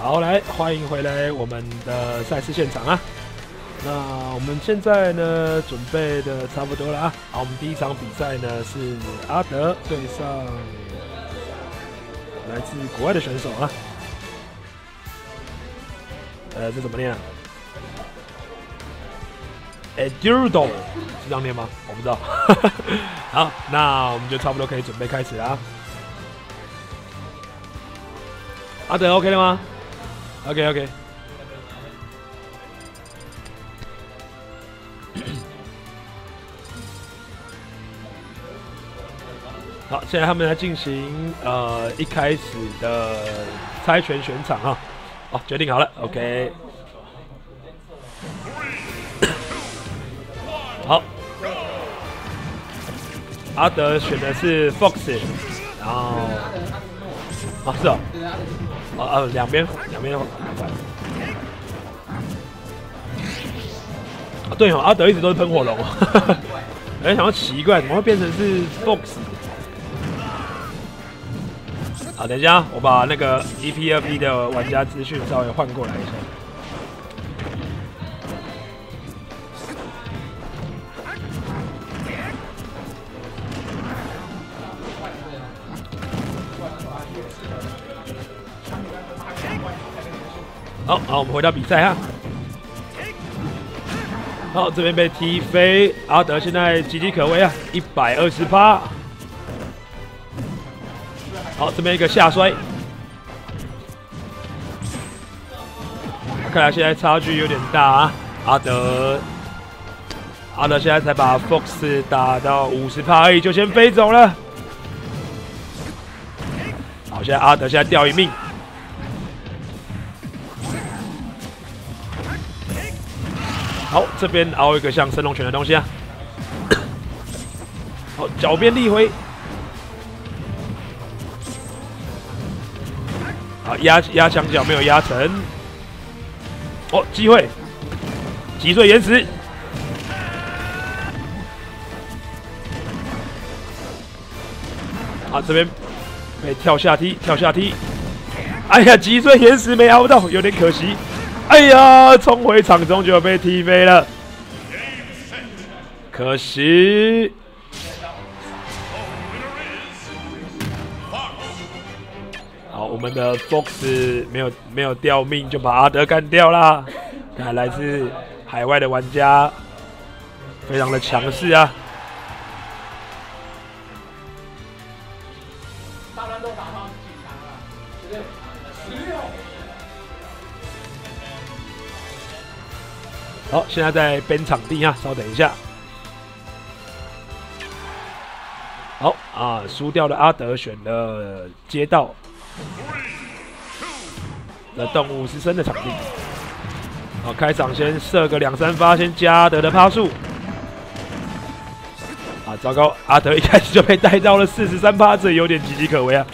好，来欢迎回来我们的赛事现场啊！那我们现在呢，准备的差不多了啊。好，我们第一场比赛呢是阿德对上来自国外的选手啊。呃，这怎么念啊 e d u r d o 是这样念吗？我不知道。好，那我们就差不多可以准备开始啦。阿德 OK 了吗？OK OK。好，现在他们来进行呃一开始的猜拳选场哈。好，决定好了，OK。好，阿德选的是 Fox，然后啊是哦，啊啊两边两边啊对哦，阿德一直都是喷火龙，哎想要奇怪，怎么会变成是 Fox？好，等一下，我把那个 EPFP 的玩家资讯稍微换过来一下。好好，我们回到比赛哈。好，这边被踢飞，阿德现在岌岌可危啊，一百二十八。好，这边一个下摔，看来现在差距有点大啊！阿德，阿德现在才把 Fox 打到五十趴而已，就先飞走了。好，现在阿德现在掉一命。好，这边凹一个像神龙拳的东西啊！好，脚边立回。好，压压墙角没有压成，哦，机会，击碎岩石，好，这边被跳下踢，跳下踢，哎呀，击碎岩石没凹到，有点可惜，哎呀，冲回场中就被踢飞了，可惜。好我们的 Fox 没有没有掉命，就把阿德干掉啦！看来自海外的玩家非常的强势啊！好，现在在编场地啊，稍等一下。好啊，输掉的阿德选了街道。的动物之声的场地，好，开场先射个两三发，先加阿德的趴数。啊，糟糕，阿德一开始就被带到了四十三趴，这有点岌岌可危啊。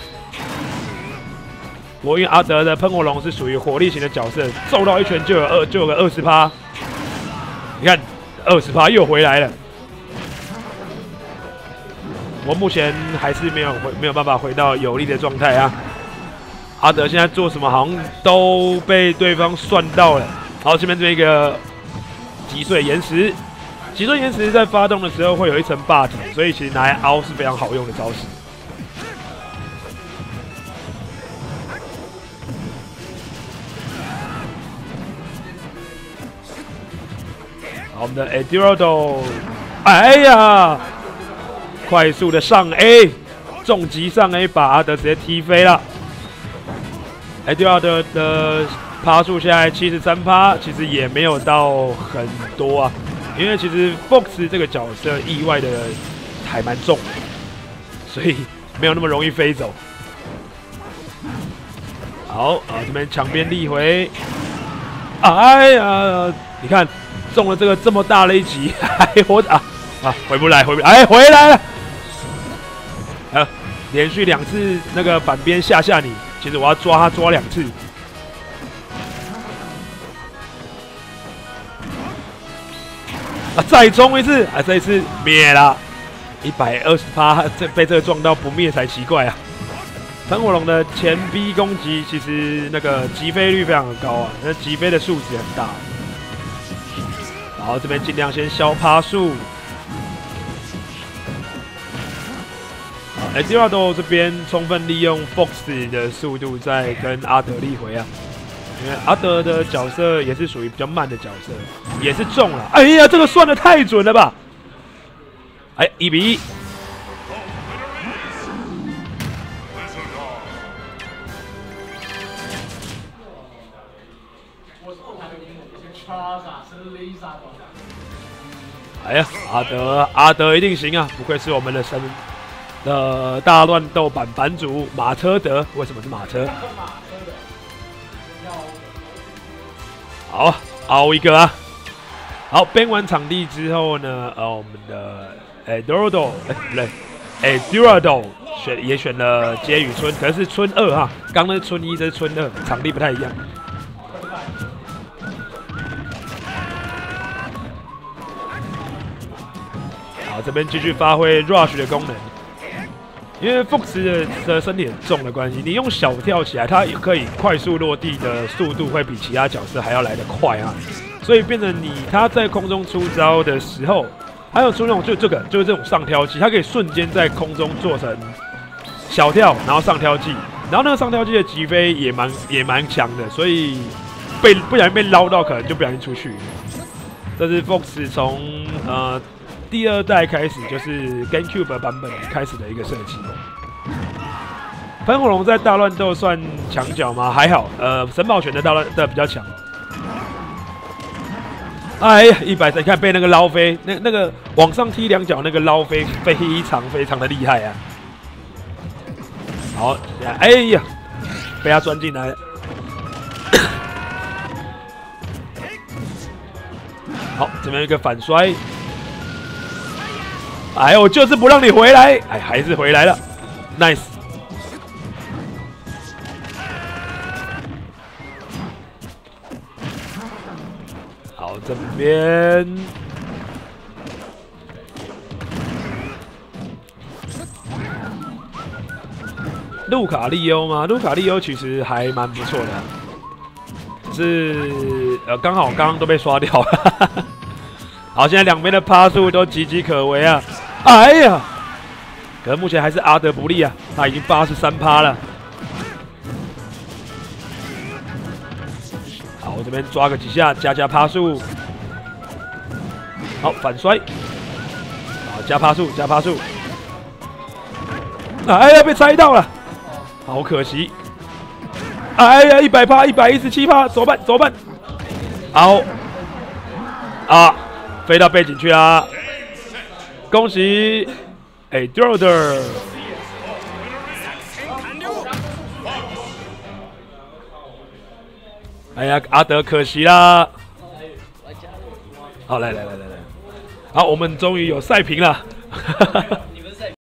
我因为阿德的喷火龙是属于火力型的角色，揍到一拳就有二，就有个二十趴。你看，二十趴又回来了。我目前还是没有回，没有办法回到有利的状态啊。阿德现在做什么，好像都被对方算到了。好，这边这一个击碎岩石，击碎岩石在发动的时候会有一层霸体，所以其实拿来凹是非常好用的招式。我们的 a d i r o d o 哎呀，快速的上 A，重击上 A，把阿德直接踢飞了。哎，第二的的趴数现在七十三趴，其实也没有到很多啊，因为其实 Fox 这个角色意外的还蛮重，所以没有那么容易飞走。好啊，这边墙边立回，哎呀，你看中了这个这么大的一击，还活啊啊，回不来，回不，哎，回来了，啊，连续两次那个板边吓吓你。其实我要抓他抓两次，啊，再冲一次，啊，这一次灭了，一百二十八，这被这个撞到不灭才奇怪啊！喷火龙的前 B 攻击其实那个击飞率非常的高啊，那击飞的数值很大。好这边尽量先消趴数。哎 d i r a d o 这边充分利用 Fox 的速度在跟阿德力回啊，因为阿德的角色也是属于比较慢的角色，也是中了。哎呀，这个算的太准了吧！哎，一比一。哎呀，阿德，阿德一定行啊！不愧是我们的神。的大乱斗版版主马车德，为什么是马车？好，凹一个啊！好，编完场地之后呢，呃，我们的哎，DORADO，哎不对，哎 Durado 选也选了街雨村，可是村二哈，刚那村一这是村二，场地不太一样。好，这边继续发挥 Rush 的功能。因为 Fox 的的身体很重的关系，你用小跳起来，它也可以快速落地的速度会比其他角色还要来得快啊，所以变成你他在空中出招的时候，还有出那种就这个就是这种上挑技，它可以瞬间在空中做成小跳，然后上挑技，然后那个上挑技的击飞也蛮也蛮强的，所以被不小心被捞到，可能就不小心出去。这是 Fox 从呃。第二代开始就是 GameCube 版本开始的一个设计。喷火龙在大乱斗算墙角吗？还好，呃，神宝拳的大乱的比较强。哎呀，一百，你看被那个捞飞，那那个往上踢两脚，那个捞飞非常非常的厉害啊！好，哎呀，被他钻进来。好，这边一个反摔。哎，我就是不让你回来，哎，还是回来了，nice。好，这边路卡利欧吗？路卡利欧其实还蛮不错的，是呃，刚好刚刚都被刷掉了。好，现在两边的趴数都岌岌可危啊。哎呀！可能目前还是阿德不利啊，他已经八十三趴了。好，我这边抓个几下，加加趴数。好，反摔。好，加趴数，加趴数。哎呀，被猜到了，好可惜。哎呀，一百趴，一百一十七趴，怎么办？怎么办？好。啊，飞到背景去啊！恭喜，哎 d r o d e r 哎呀，阿德可惜啦。好，来来来来来，好，我们终于有赛平了。